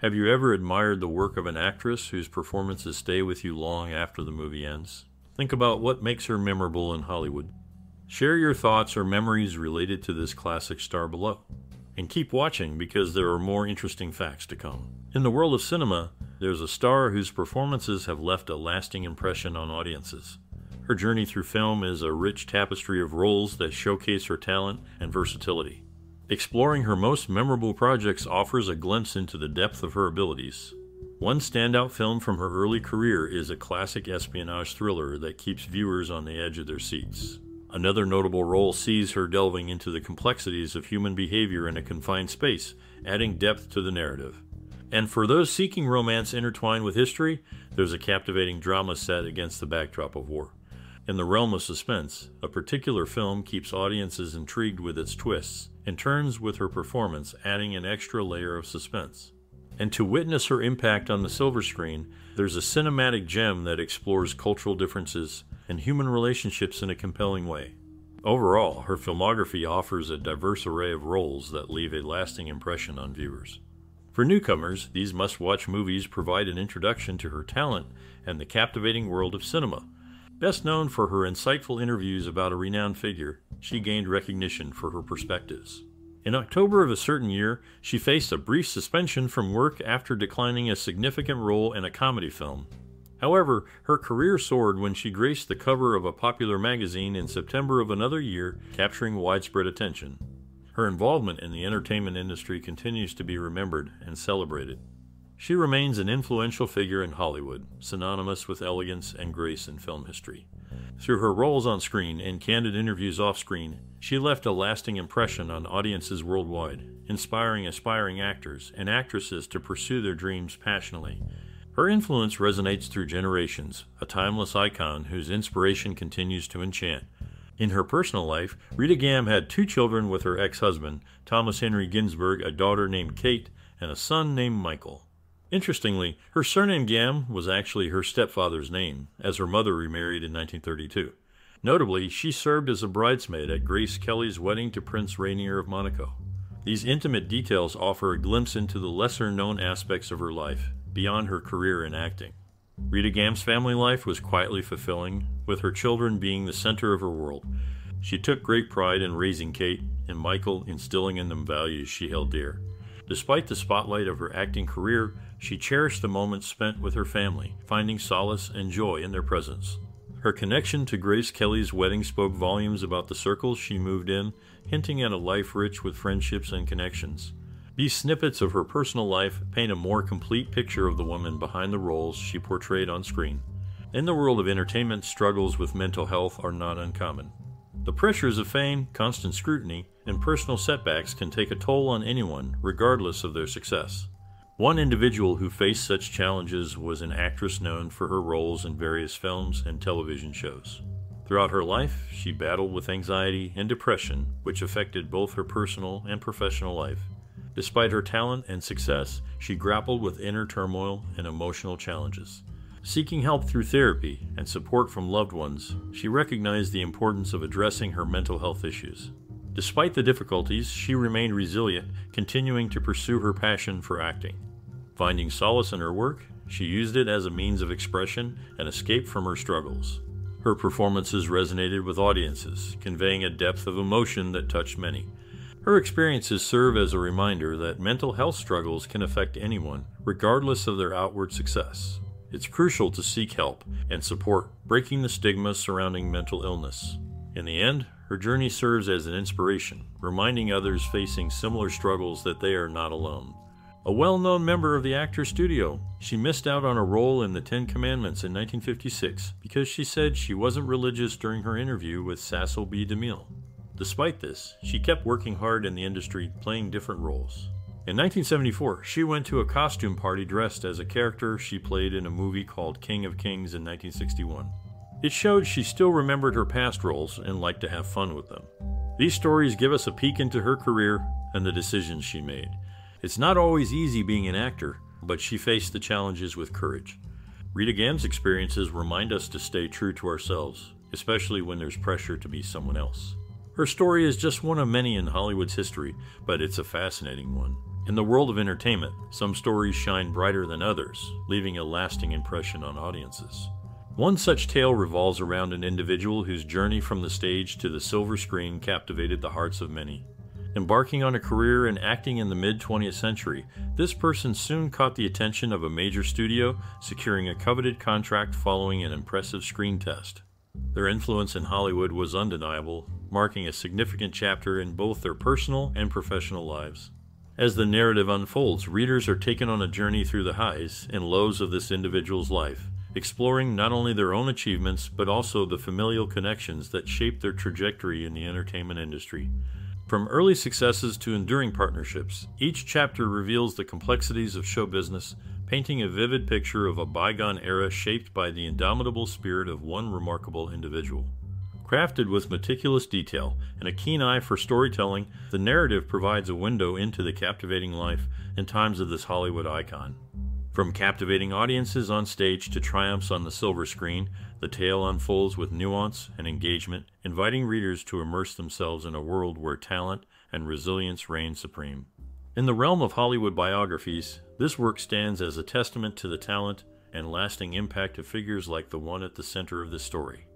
Have you ever admired the work of an actress whose performances stay with you long after the movie ends? Think about what makes her memorable in Hollywood. Share your thoughts or memories related to this classic star below. And keep watching because there are more interesting facts to come. In the world of cinema, there's a star whose performances have left a lasting impression on audiences. Her journey through film is a rich tapestry of roles that showcase her talent and versatility. Exploring her most memorable projects offers a glimpse into the depth of her abilities. One standout film from her early career is a classic espionage thriller that keeps viewers on the edge of their seats. Another notable role sees her delving into the complexities of human behavior in a confined space, adding depth to the narrative. And for those seeking romance intertwined with history, there's a captivating drama set against the backdrop of war. In the realm of suspense, a particular film keeps audiences intrigued with its twists and turns with her performance, adding an extra layer of suspense. And to witness her impact on the silver screen, there's a cinematic gem that explores cultural differences and human relationships in a compelling way. Overall, her filmography offers a diverse array of roles that leave a lasting impression on viewers. For newcomers, these must watch movies provide an introduction to her talent and the captivating world of cinema Best known for her insightful interviews about a renowned figure, she gained recognition for her perspectives. In October of a certain year, she faced a brief suspension from work after declining a significant role in a comedy film. However, her career soared when she graced the cover of a popular magazine in September of another year, capturing widespread attention. Her involvement in the entertainment industry continues to be remembered and celebrated. She remains an influential figure in Hollywood, synonymous with elegance and grace in film history. Through her roles on screen and candid interviews off screen, she left a lasting impression on audiences worldwide, inspiring aspiring actors and actresses to pursue their dreams passionately. Her influence resonates through generations, a timeless icon whose inspiration continues to enchant. In her personal life, Rita Gam had two children with her ex husband, Thomas Henry Guinzburg, a daughter named Kate, and a son named Michael. Interestingly, her surname Gam was actually her stepfather's name, as her mother remarried in 1932. Notably, she served as a bridesmaid at Grace Kelly's wedding to Prince Rainier of Monaco. These intimate details offer a glimpse into the lesser known aspects of her life, beyond her career in acting. Rita Gam's family life was quietly fulfilling, with her children being the center of her world. She took great pride in raising Kate and Michael, instilling in them values she held dear. Despite the spotlight of her acting career, she cherished the moments spent with her family, finding solace and joy in their presence. Her connection to Grace Kelly's wedding spoke volumes about the circles she moved in, hinting at a life rich with friendships and connections. These snippets of her personal life paint a more complete picture of the woman behind the roles she portrayed on screen. In the world of entertainment, struggles with mental health are not uncommon. The pressures of fame, constant scrutiny, and personal setbacks can take a toll on anyone, regardless of their success. One individual who faced such challenges was an actress known for her roles in various films and television shows. Throughout her life, she battled with anxiety and depression, which affected both her personal and professional life. Despite her talent and success, she grappled with inner turmoil and emotional challenges. Seeking help through therapy and support from loved ones, she recognized the importance of addressing her mental health issues. Despite the difficulties, she remained resilient, continuing to pursue her passion for acting. Finding solace in her work, she used it as a means of expression and escape from her struggles. Her performances resonated with audiences, conveying a depth of emotion that touched many. Her experiences serve as a reminder that mental health struggles can affect anyone, regardless of their outward success. It's crucial to seek help and support, breaking the stigma surrounding mental illness. In the end, her journey serves as an inspiration, reminding others facing similar struggles that they are not alone. A well known member of the Actors Studio, she missed out on a role in The Ten Commandments in 1956 because she said she wasn't religious during her interview with Cecil B. DeMille. Despite this, she kept working hard in the industry, playing different roles. In 1974, she went to a costume party dressed as a character she played in a movie called King of Kings in 1961. It showed she still remembered her past roles and liked to have fun with them. These stories give us a peek into her career and the decisions she made. It's not always easy being an actor, but she faced the challenges with courage. Rita Gam's experiences remind us to stay true to ourselves, especially when there's pressure to be someone else. Her story is just one of many in Hollywood's history, but it's a fascinating one. In the world of entertainment, some stories shine brighter than others, leaving a lasting impression on audiences. One such tale revolves around an individual whose journey from the stage to the silver screen captivated the hearts of many. Embarking on a career in acting in the mid 20th century, this person soon caught the attention of a major studio, securing a coveted contract following an impressive screen test. Their influence in Hollywood was undeniable, marking a significant chapter in both their personal and professional lives. As the narrative unfolds, readers are taken on a journey through the highs and lows of this individual's life exploring not only their own achievements, but also the familial connections that shaped their trajectory in the entertainment industry. From early successes to enduring partnerships, each chapter reveals the complexities of show business, painting a vivid picture of a bygone era shaped by the indomitable spirit of one remarkable individual. Crafted with meticulous detail and a keen eye for storytelling, the narrative provides a window into the captivating life and times of this Hollywood icon. From captivating audiences on stage to triumphs on the silver screen, the tale unfolds with nuance and engagement, inviting readers to immerse themselves in a world where talent and resilience reign supreme. In the realm of Hollywood biographies, this work stands as a testament to the talent and lasting impact of figures like the one at the center of this story.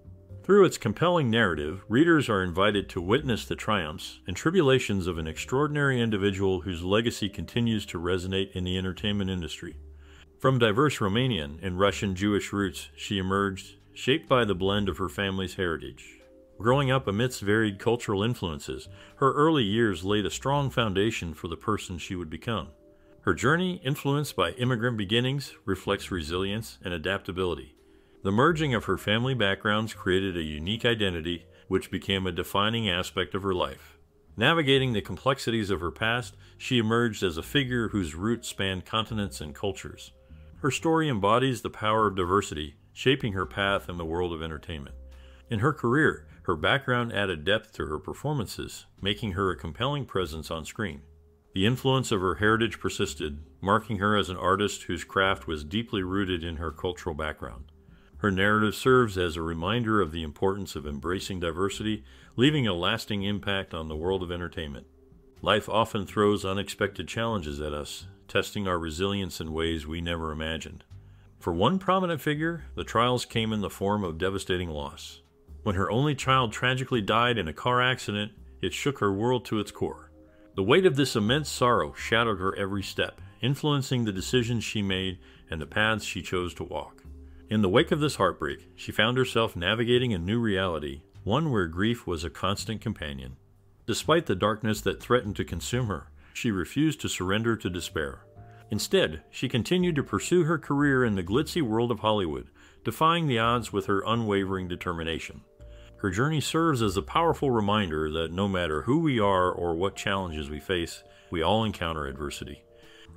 Through its compelling narrative, readers are invited to witness the triumphs and tribulations of an extraordinary individual whose legacy continues to resonate in the entertainment industry. From diverse Romanian and Russian Jewish roots, she emerged, shaped by the blend of her family's heritage. Growing up amidst varied cultural influences, her early years laid a strong foundation for the person she would become. Her journey, influenced by immigrant beginnings, reflects resilience and adaptability. The merging of her family backgrounds created a unique identity, which became a defining aspect of her life. Navigating the complexities of her past, she emerged as a figure whose roots spanned continents and cultures. Her story embodies the power of diversity, shaping her path in the world of entertainment. In her career, her background added depth to her performances, making her a compelling presence on screen. The influence of her heritage persisted, marking her as an artist whose craft was deeply rooted in her cultural background. Her narrative serves as a reminder of the importance of embracing diversity, leaving a lasting impact on the world of entertainment. Life often throws unexpected challenges at us, testing our resilience in ways we never imagined. For one prominent figure, the trials came in the form of devastating loss. When her only child tragically died in a car accident, it shook her world to its core. The weight of this immense sorrow shadowed her every step, influencing the decisions she made and the paths she chose to walk. In the wake of this heartbreak, she found herself navigating a new reality, one where grief was a constant companion. Despite the darkness that threatened to consume her, she refused to surrender to despair. Instead, she continued to pursue her career in the glitzy world of Hollywood, defying the odds with her unwavering determination. Her journey serves as a powerful reminder that no matter who we are or what challenges we face, we all encounter adversity.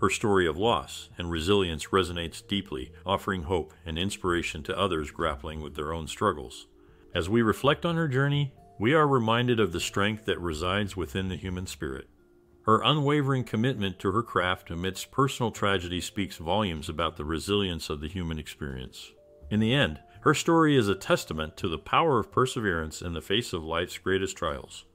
Her story of loss and resilience resonates deeply, offering hope and inspiration to others grappling with their own struggles. As we reflect on her journey, we are reminded of the strength that resides within the human spirit. Her unwavering commitment to her craft amidst personal tragedy speaks volumes about the resilience of the human experience. In the end, her story is a testament to the power of perseverance in the face of life's greatest trials.